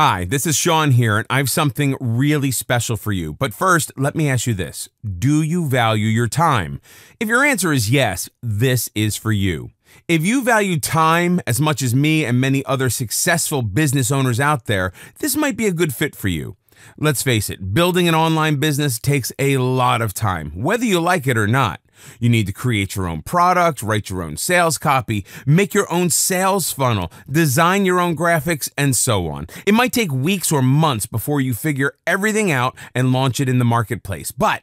Hi, this is Sean here, and I have something really special for you. But first, let me ask you this Do you value your time? If your answer is yes, this is for you. If you value time as much as me and many other successful business owners out there, this might be a good fit for you. Let's face it, building an online business takes a lot of time, whether you like it or not. You need to create your own product, write your own sales copy, make your own sales funnel, design your own graphics, and so on. It might take weeks or months before you figure everything out and launch it in the marketplace. But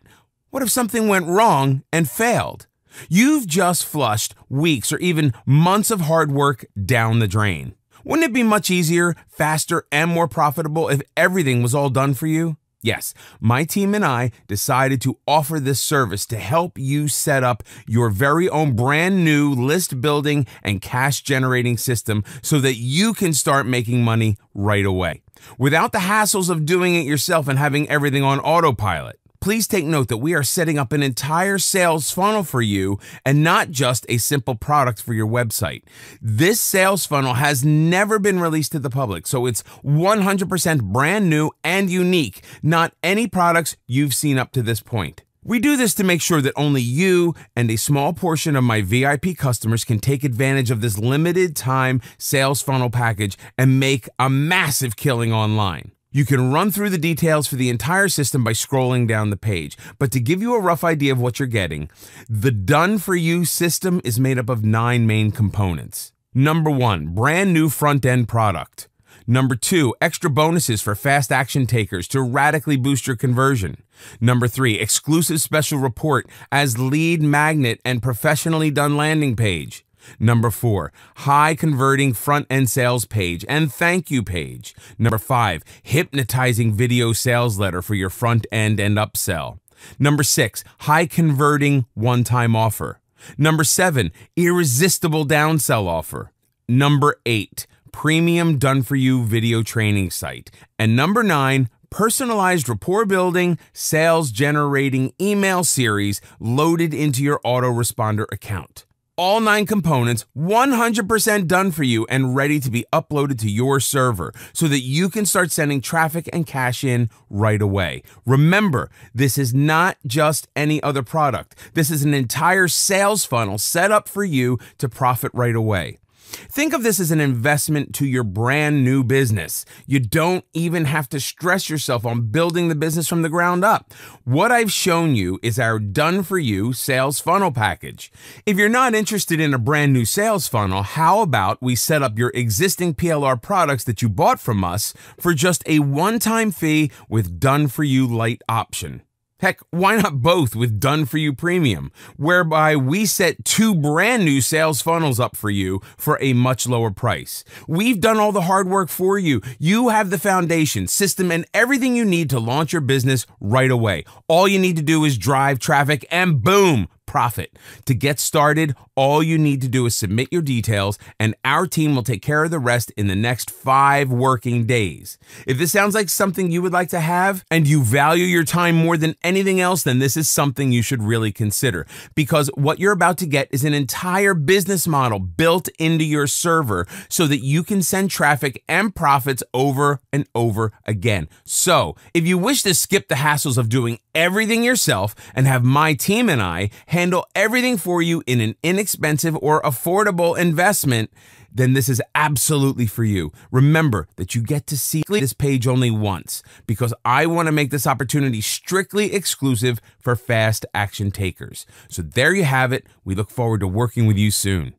what if something went wrong and failed? You've just flushed weeks or even months of hard work down the drain. Wouldn't it be much easier, faster, and more profitable if everything was all done for you? Yes, my team and I decided to offer this service to help you set up your very own brand new list building and cash generating system so that you can start making money right away without the hassles of doing it yourself and having everything on autopilot. Please take note that we are setting up an entire sales funnel for you and not just a simple product for your website. This sales funnel has never been released to the public, so it's 100% brand new and unique, not any products you've seen up to this point. We do this to make sure that only you and a small portion of my VIP customers can take advantage of this limited time sales funnel package and make a massive killing online. You can run through the details for the entire system by scrolling down the page. But to give you a rough idea of what you're getting, the Done For You system is made up of nine main components. Number one, brand new front end product. Number two, extra bonuses for fast action takers to radically boost your conversion. Number three, exclusive special report as lead magnet and professionally done landing page. Number four, high converting front end sales page and thank you page. Number five, hypnotizing video sales letter for your front end and upsell. Number six, high converting one time offer. Number seven, irresistible downsell offer. Number eight, premium done for you video training site. And number nine, personalized rapport building, sales generating email series loaded into your autoresponder account all nine components 100% done for you and ready to be uploaded to your server so that you can start sending traffic and cash in right away. Remember, this is not just any other product. This is an entire sales funnel set up for you to profit right away. Think of this as an investment to your brand new business. You don't even have to stress yourself on building the business from the ground up. What I've shown you is our done for you sales funnel package. If you're not interested in a brand new sales funnel, how about we set up your existing PLR products that you bought from us for just a one time fee with done for you light option? Heck, why not both with Done For You Premium, whereby we set two brand new sales funnels up for you for a much lower price. We've done all the hard work for you. You have the foundation, system, and everything you need to launch your business right away. All you need to do is drive traffic and boom, profit. To get started, all you need to do is submit your details, and our team will take care of the rest in the next five working days. If this sounds like something you would like to have and you value your time more than anything else, then this is something you should really consider because what you're about to get is an entire business model built into your server so that you can send traffic and profits over and over again. So, if you wish to skip the hassles of doing everything yourself and have my team and I handle everything for you in an inexpensive or affordable investment, then this is absolutely for you. Remember that you get to see this page only once because I want to make this opportunity strictly exclusive for fast action takers. So there you have it. We look forward to working with you soon.